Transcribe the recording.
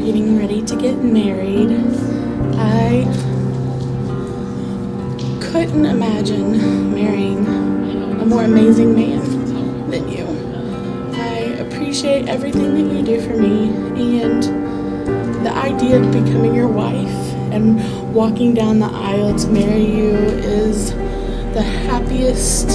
are getting ready to get married. I couldn't imagine marrying a more amazing man than you. I appreciate everything that you do for me and the idea of becoming your wife and walking down the aisle to marry you is the happiest